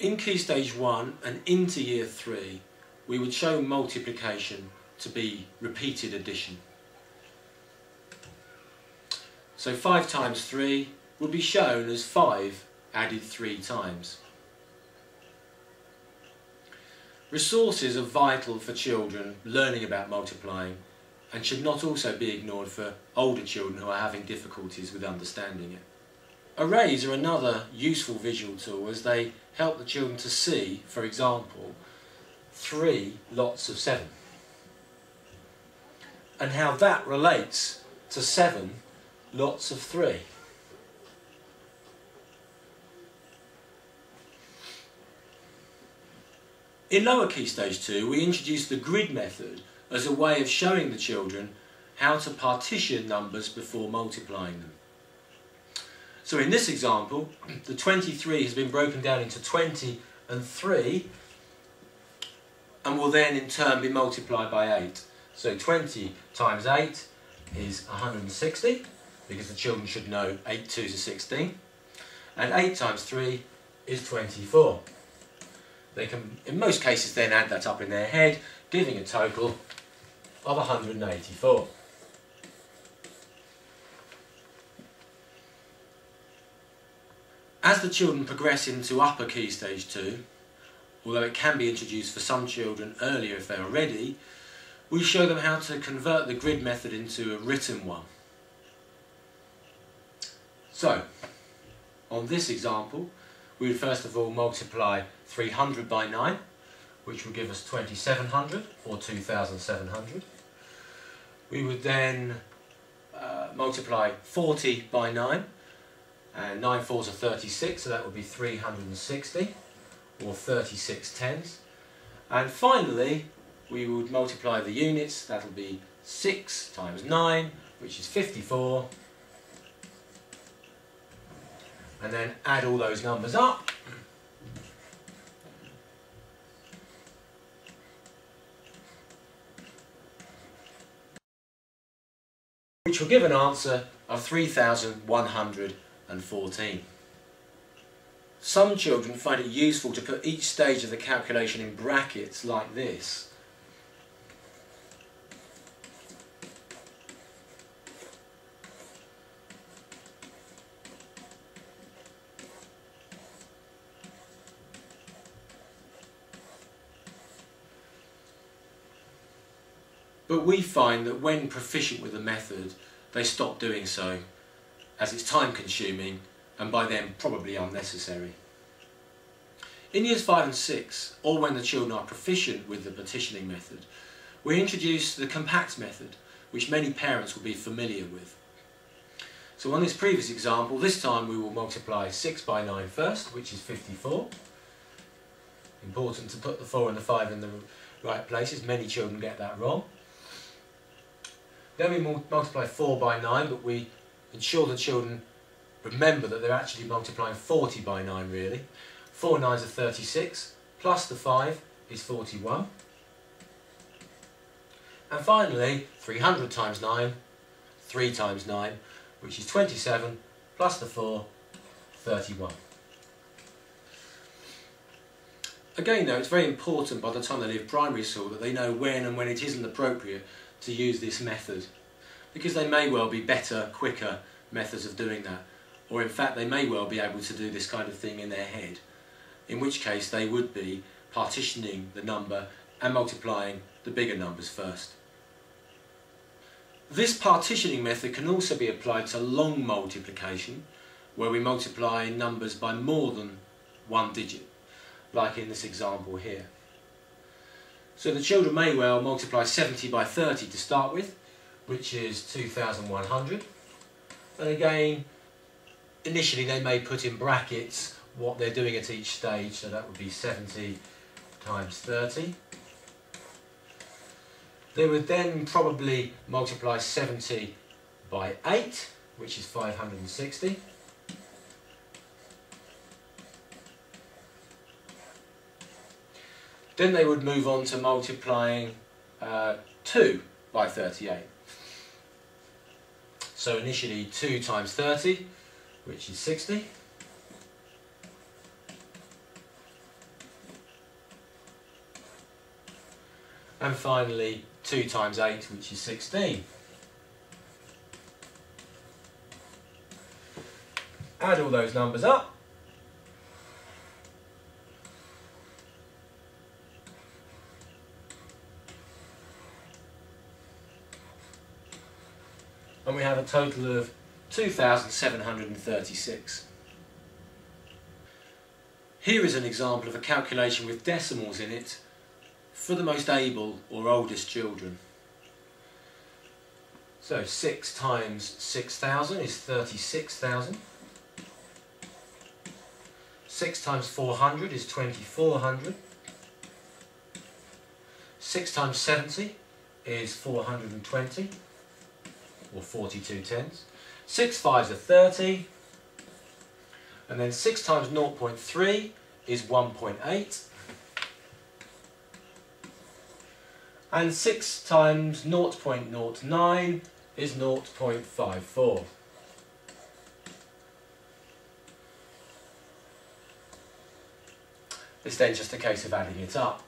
In Key Stage 1 and into Year 3, we would show multiplication to be repeated addition. So 5 times 3 would be shown as 5 added 3 times. Resources are vital for children learning about multiplying and should not also be ignored for older children who are having difficulties with understanding it. Arrays are another useful visual tool as they help the children to see, for example, three lots of seven and how that relates to seven lots of three. In lower key stage 2 we introduced the grid method as a way of showing the children how to partition numbers before multiplying them. So in this example, the 23 has been broken down into 20 and 3 and will then in turn be multiplied by 8. So 20 times 8 is 160 because the children should know 8 2s are 16 and 8 times 3 is 24. They can, in most cases, then add that up in their head, giving a total of 184. As the children progress into upper key stage 2, although it can be introduced for some children earlier if they are ready, we show them how to convert the grid method into a written one. So, on this example, we would first of all multiply 300 by 9, which will give us 2700 or 2700. We would then uh, multiply 40 by 9, and 9 fours are 36, so that would be 360, or 36 tens. And finally, we would multiply the units, that will be 6 times 9, which is 54, and then add all those numbers up. which will give an answer of 3,114. Some children find it useful to put each stage of the calculation in brackets like this. But we find that when proficient with the method, they stop doing so, as it's time consuming and by then probably unnecessary. In years 5 and 6, or when the children are proficient with the partitioning method, we introduce the compact method, which many parents will be familiar with. So on this previous example, this time we will multiply 6 by 9 first, which is 54. Important to put the 4 and the 5 in the right places, many children get that wrong. Then we multiply 4 by 9, but we ensure the children remember that they're actually multiplying 40 by 9 really. 4 9s are 36, plus the 5 is 41. And finally, 300 times 9, 3 times 9, which is 27, plus the 4, 31. Again though, it's very important by the time they leave primary school that they know when and when it isn't appropriate to use this method because they may well be better, quicker methods of doing that or in fact they may well be able to do this kind of thing in their head in which case they would be partitioning the number and multiplying the bigger numbers first. This partitioning method can also be applied to long multiplication where we multiply numbers by more than one digit like in this example here. So the children may well multiply 70 by 30 to start with, which is 2,100. And again, initially they may put in brackets what they're doing at each stage, so that would be 70 times 30. They would then probably multiply 70 by 8, which is 560. Then they would move on to multiplying uh, 2 by 38. So initially 2 times 30, which is 60. And finally 2 times 8, which is 16. Add all those numbers up And we have a total of 2,736. Here is an example of a calculation with decimals in it for the most able or oldest children. So 6 times 6,000 is 36,000. 6 times 400 is 2400. 6 times 70 is 420 or 42 tens. 6 fives are 30 and then 6 times 0.3 is 1.8 and 6 times 0.09 is 0.54. It's then just a case of adding it up.